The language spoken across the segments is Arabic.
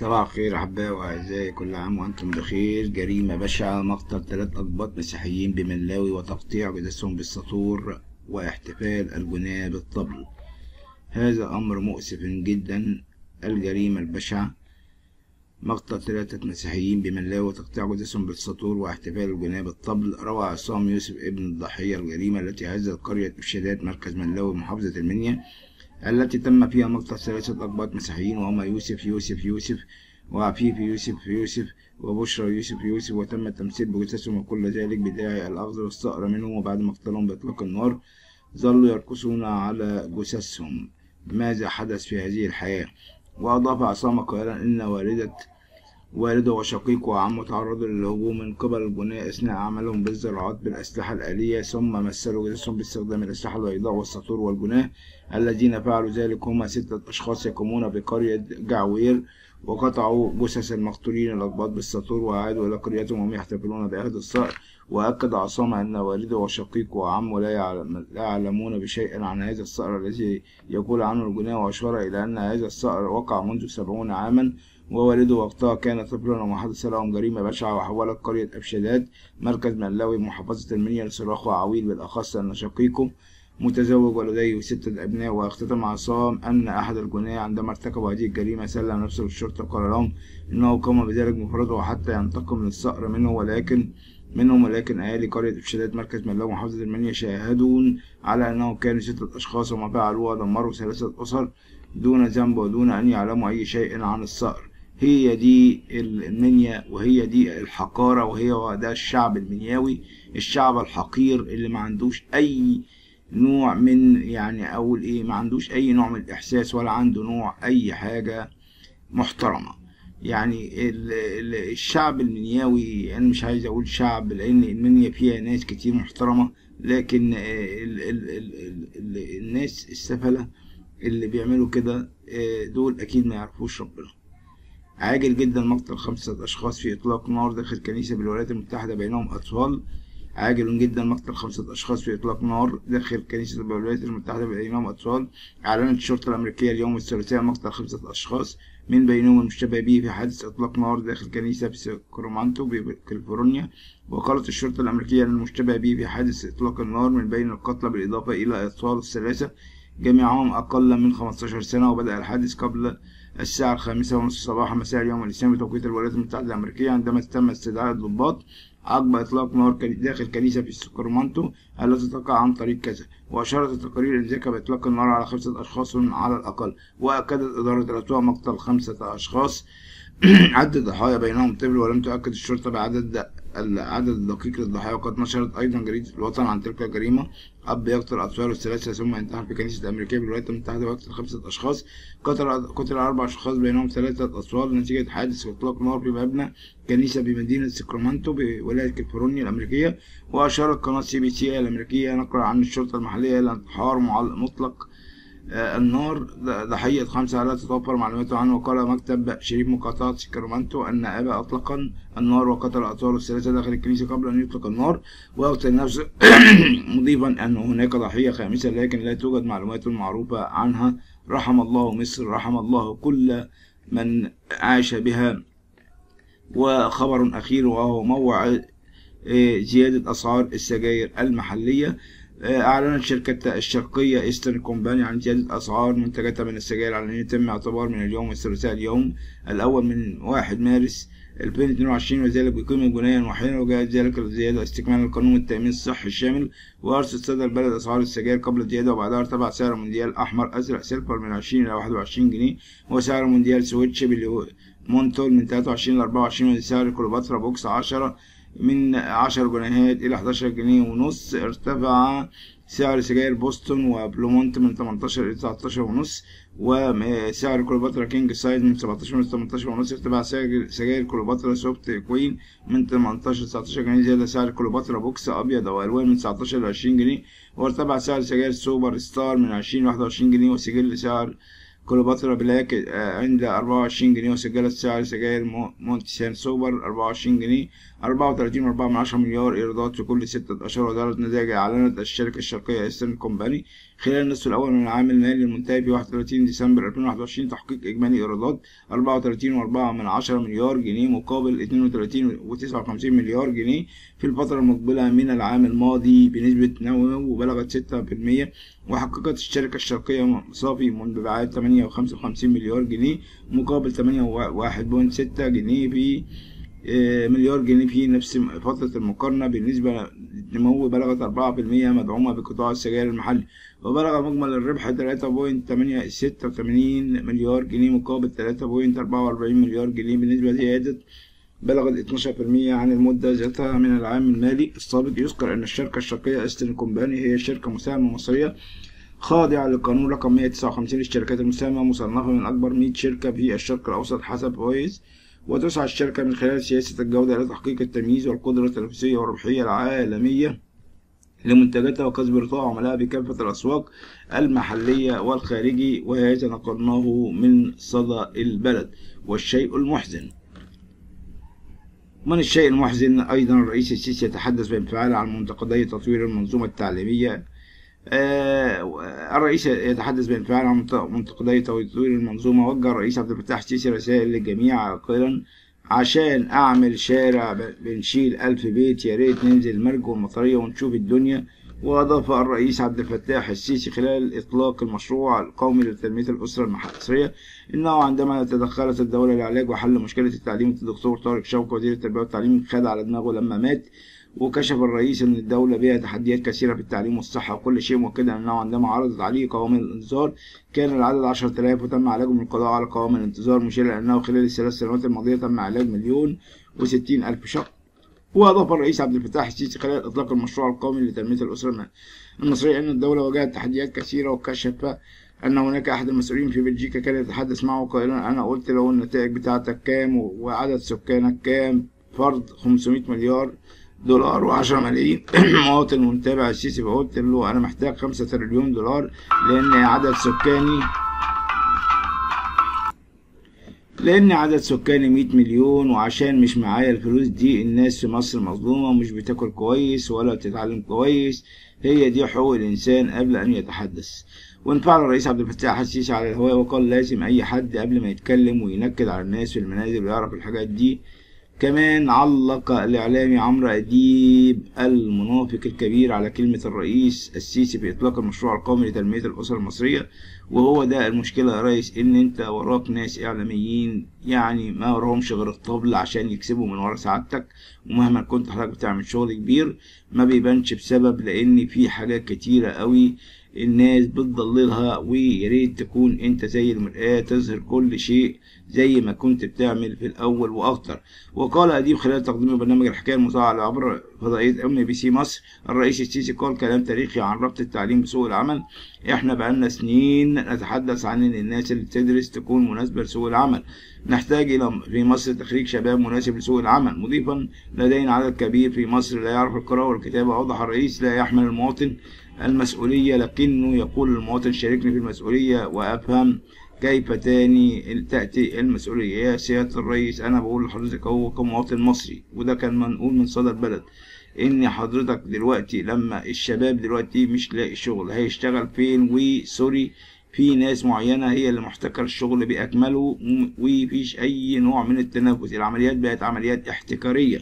صباح الخير أحبائي وأعزائي كل عام وأنتم بخير. جريمة بشعة مقتل ثلاث أقباط مسيحيين بملاوي وتقطيع جثثهم بالسطور واحتفال الجناة بالطبل. هذا أمر مؤسف جدا. الجريمة البشعة مقتل ثلاثة مسيحيين بملاوي وتقطيع جثثهم بالسطور واحتفال الجناة بالطبل. روى عصام يوسف ابن الضحية الجريمة التي هزت قرية إفشادات مركز ملاوي محافظة المنيا التي تم فيها مقتل ثلاثة أقباط مسيحيين وهما يوسف يوسف يوسف وعفيف يوسف يوسف وبشرى يوسف يوسف وتم التمثيل بجثثهم وكل ذلك بداعي الأخذ والصقر منهم وبعد مقتلهم بإطلاق النار ظلوا يرقصون على جثثهم. ماذا حدث في هذه الحياة؟ وأضاف عصام قائلا إن والدة والده وشقيقه وعمه تعرضوا للهجوم من قبل الجناة أثناء عملهم بالزراعات بالأسلحة الآلية ثم مثلوا جثثهم باستخدام الأسلحة البيضاء والسطور والجناة الذين فعلوا ذلك هم ستة أشخاص يقومون بقرية جعوير وقطعوا جثث المقتولين الأقباط بالسطور وعادوا إلى قريتهم وهم يحتفلون بعهد الصقر وأكد عصام أن والده وشقيقه وعمه لا, يعلم لا يعلمون بشيء عن هذا الصقر الذي يقول عنه الجناة وأشار إلى أن هذا الصقر وقع منذ سبعون عاما ووالده وقتها كان طفلا وما حدث لهم جريمة بشعة وحولت قرية أبشداد مركز ملاوي محافظة المنيا لصراخ وعويل بالأخص أن شقيقه متزوج ولديه ستة أبناء واختتم عصام أن أحد الجناة عندما ارتكبوا هذه الجريمة سلم نفسه للشرطة وقال لهم إنه قام بذلك مفرده وحتى ينتقم للصقر منه ولكن منهم ولكن أهالي قرية إفشادات مركز ملاوي محافظة المنيا شاهدون على أنه كانوا ستة أشخاص وما فعلوه دمروا ثلاثة أسر دون ذنب ودون أن يعلموا أي شيء عن الصقر. هي دي المنيا وهي دي الحقارة وهي ده الشعب المنياوي الشعب الحقير اللي ما عندوش أي نوع من يعني أقول إيه ما عندوش أي نوع من الإحساس ولا عنده نوع أي حاجة محترمة. يعني الشعب المنياوي أنا مش عايز أقول شعب لأن المنيا فيها ناس كتير محترمة لكن ال ال ال الناس السفلة اللي بيعملوا كده دول أكيد ما يعرفوش ربنا. عاجل جدا مقتل خمسة أشخاص في إطلاق نار داخل كنيسة بالولايات المتحدة بينهم أطفال عاجل جدا مقتل خمسة أشخاص في إطلاق نار داخل كنيسة بالولايات المتحدة بينهم أطفال. أعلنت الشرطة الأمريكية اليوم الثلاثاء مقتل خمسة أشخاص من بينهم المشتبه به في حادث إطلاق نار داخل كنيسة في ساكرامنتو بكاليفورنيا وقالت الشرطة الأمريكية أن المشتبه به في حادث إطلاق النار من بين القتلى بالإضافة إلى أطفال الثلاثة. جميعهم أقل من 15 سنة وبدأ الحادث قبل الساعة الخامسة ونصف صباحا مساء اليوم الإسلامي بتوقيت الولايات المتحدة الأمريكية. عندما تم استدعاء الضباط عقب إطلاق نار داخل كنيسة في ساكرامنتو التي تقع عن طريق كذا. وأشارت التقارير إن ذاك بإطلاق النار على خمسة أشخاص على الأقل. وأكدت إدارة الأسواق مقتل خمسة أشخاص. عدد الضحايا بينهم. طفل ولم تؤكد الشرطة بعدد العدد الدقيق للضحايا وقد نشرت أيضا جريدة الوطن عن تلك الجريمة. أب يقتل أطفاله الثلاثة ثم ينتحر في كنيسة أمريكية بالولايات المتحدة ويقتل خمسة أشخاص. قتل قتل أربع أشخاص بينهم ثلاثة أطفال. نتيجة حادث إطلاق نار في مبنى كنيسة بمدينة ساكرامنتو بولاية كاليفورنيا الأمريكية. وأشارت قناة سي بي سي الأمريكية نقل عن الشرطة المحلية إلى انتحار مطلق. النار ضحية خامسة لا تتوفر معلومات عنه. وقال مكتب شريف مقاطعة ساكرامنتو أن أبا أطلق النار وقتل أطفال الثلاثة داخل الكنيسة قبل أن يطلق النار ويقتل نفسه مضيفا أن هناك ضحية خامسة لكن لا توجد معلومات معروفة عنها. رحم الله مصر رحم الله كل من عاش بها. وخبر أخير وهو موعد زيادة أسعار السجاير المحلية. أعلنت شركة الشرقية Eastern Company عن زيادة أسعار منتجاتها من السجاير على أن يتم اعتبار من اليوم الثلاثاء اليوم الأول من واحد مارس 2022 وذلك بقيمة جنيها واحدة وجاءت ذلك الزيادة استكمالا لقانون التأمين الصحي الشامل وأرسل صدى البلد أسعار السجاير قبل الزيادة وبعدها ارتفع سعر مونديال أحمر أزرق silver من 20 إلى 21 جنيه وسعر مونديال switch menthol من 23 ل 24 وسعر كليوباترا box 10 من عشر جنيهات إلى 11 جنيه ونص. ارتفع سعر سجاير بوسطن وبلومونت من 18 إلى 19 ونص وسعر كليوباترا king size من 17 ل 18 ونص. ارتفع سعر سجاير كليوباترا soft queen من 18 ل 19 جنيه زيادة سعر كليوباترا box أبيض أو ألوان من 19 ل 20 جنيه. وارتفع سعر سجاير Super Star من 20 ل 21 جنيه وسجل سعر كليوباترا black عند أربعة وعشرين جنيه وسجلت سعر سجاير مونتسان سوبر أربعة وعشرين جنيه أربعة وتلاتين وأربعة من عشرة مليار إيرادات في كل ستة أشهر ودارت نتائج أعلنت الشركة الشرقية Eastern Company خلال النصف الأول من العام المالي المنتهي في 31 ديسمبر 2021 تحقيق إجمالي إيرادات 34.4 من عشرة مليار جنيه مقابل 32.59 مليار جنيه في الفترة المقبلة من العام الماضي بنسبة نمو بلغت 6% وحققت الشركة الشرقية صافي مبيعات 8.55 مليار جنيه مقابل 8.1.6 جنيه في مليار جنيه في نفس فترة المقارنة بالنسبة للنمو بلغت أربعة في المية مدعومة بقطاع السجاير المحلي وبلغ مجمل الربح تلاتة point تمانية ستة وتمانين مليار جنيه مقابل تلاتة point أربعة وأربعين مليار جنيه بالنسبة زيادة بلغت 12% عن المدة ذاتها من العام المالي. السابق يذكر أن الشركة الشرقية Eastern Company هي شركة مساهمة مصرية خاضعة للقانون رقم 159 للشركات المساهمة مصنفة من أكبر 100 شركة في الشرق الأوسط حسب ويز. وتسعى الشركة من خلال سياسة الجودة إلى تحقيق التمييز والقدرة التنافسية والربحية العالمية لمنتجاتها وكسب رضا عملائها بكافة الأسواق المحلية والخارجي وهذا نقلناه من صدى البلد والشيء المحزن. من الشيء المحزن؟ أيضا الرئيس السيسي يتحدث بانفعال عن منتقدي تطوير المنظومة التعليمية الرئيس يتحدث بانفعال عن منتقدي تطوير المنظومة وجه الرئيس عبد الفتاح السيسي رسائل للجميع قائلا عشان أعمل شارع بنشيل ألف بيت يا ريت ننزل المرج والمطرية ونشوف الدنيا. وأضاف الرئيس عبد الفتاح السيسي خلال إطلاق المشروع القومي لتنمية الأسرة المصرية إنه عندما تدخلت الدولة لعلاج وحل مشكلة التعليم الدكتور طارق شوقي وزير التربية والتعليم خد على دماغه لما مات. وكشف الرئيس أن الدولة بها تحديات كثيرة في التعليم والصحة وكل شيء مؤكدا أنه عندما عرضت عليه قوائم الانتظار. كان العدد 10000 وتم علاجه من القضاء على قوائم الانتظار مشيرا أنه خلال الثلاث سنوات الماضية تم علاج مليون وستين ألف شخص. وأضاف الرئيس عبد الفتاح السيسي خلال إطلاق المشروع القومي لتنمية الأسرة المصرية أن الدولة واجهت تحديات كثيرة وكشف أن هناك أحد المسؤولين في بلجيكا كان يتحدث معه قائلا أنا قلت له النتائج بتاعتك كام وعدد سكانك كام؟ فرد 500 مليار دولار وعشرة ملايين. مواطن متابع السيسي فقلت له أنا محتاج خمسة تريليون دولار لأن عدد سكاني لأن عدد سكاني مية مليون وعشان مش معايا الفلوس دي الناس في مصر مظلومة ومش بتاكل كويس ولا بتتعلم كويس. هي دي حقوق الإنسان قبل أن يتحدث. وانفعل الرئيس عبد الفتاح السيسي على الهواء وقال لازم أي حد قبل ما يتكلم وينكد على الناس في المنازل ويعرف الحاجات دي. كمان علق الإعلامي عمرو أديب المنافق الكبير على كلمة الرئيس السيسي في إطلاق المشروع القومي لتنمية الأسرة المصرية وهو ده المشكلة يا ريس إن أنت وراك ناس إعلاميين يعني ما وراهمش غير الطبل عشان يكسبوا من ورا سعادتك ومهما كنت حضرتك بتعمل شغل كبير ما بيبانش بسبب لأن في حاجات كتيرة قوي الناس بتضللها ويا ريت تكون انت زي المرآة تظهر كل شيء زي ما كنت بتعمل في الأول وأكتر. وقال اديب خلال تقديم برنامج الحكاية المذاعه عبر فضائية أم بي سي مصر الرئيس السيسي قال كلام تاريخي عن ربط التعليم بسوق العمل. إحنا بقالنا سنين نتحدث عن إن الناس اللي بتدرس تكون مناسبة لسوق العمل. نحتاج إلى في مصر تخريج شباب مناسب لسوق العمل. مضيفا لدينا عدد كبير في مصر لا يعرف القراءة والكتابة. أوضح الرئيس لا يحمل المواطن المسؤولية لكنه يقول المواطن شاركني في المسؤولية وأفهم كيف تاني تأتي المسؤولية. يا سيادة الرئيس أنا بقول لحضرتك أهو كمواطن مصري وده كان منقول من صدى البلد إن حضرتك دلوقتي لما الشباب دلوقتي مش لاقي شغل هيشتغل فين؟ وسوري في ناس معينة هي اللي محتكر الشغل بأكمله ومفيش أي نوع من التنافس العمليات بقت عمليات احتكارية.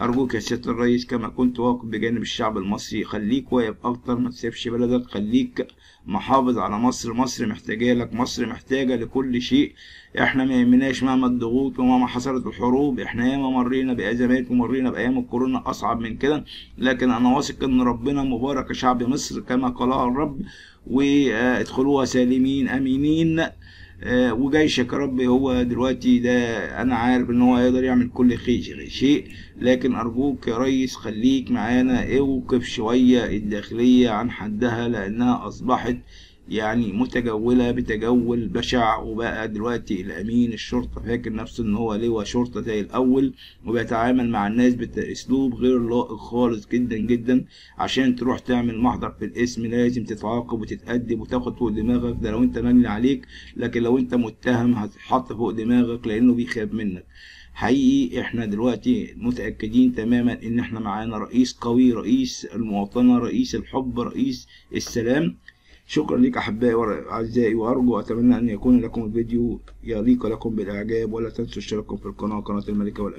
أرجوك يا سيادة الرئيس كما كنت واقف بجانب الشعب المصري خليك واقف أكتر ما تسيبش بلدك خليك محافظ على مصر. مصر محتاجة لك مصر محتاجة لكل شيء. إحنا ما يهمناش مهما الضغوط ومهما حصلت الحروب إحنا ياما مرينا بأزمات ومرينا بأيام الكورونا أصعب من كده. لكن أنا واثق إن ربنا مبارك شعب مصر كما قالها الرب وادخلوها سالمين أمينين وجيشك يا رب هو دلوقتي ده أنا عارف إن هو يقدر يعمل كل شيء لكن أرجوك يا ريس خليك معانا أوقف شوية الداخلية عن حدها لأنها أصبحت يعني متجولة بتجول بشع وبقى دلوقتي الأمين الشرطة فاكر نفسه إن هو لواء شرطة زي الأول وبيتعامل مع الناس بأسلوب غير لائق خالص جدا جدا عشان تروح تعمل محضر في الاسم لازم تتعاقب وتتأدب وتاخد فوق دماغك ده لو أنت مجني عليك لكن لو أنت متهم هتتحط فوق دماغك لأنه بيخاف منك. حقيقي إحنا دلوقتي متأكدين تماما إن إحنا معانا رئيس قوي رئيس المواطنة رئيس الحب رئيس السلام. شكرا لك أحبائي وأعزائي وأرجو أتمنى أن يكون لكم الفيديو يليق لكم بالإعجاب ولا تنسوا اشتراككم في القناة قناة الملكة والأميرة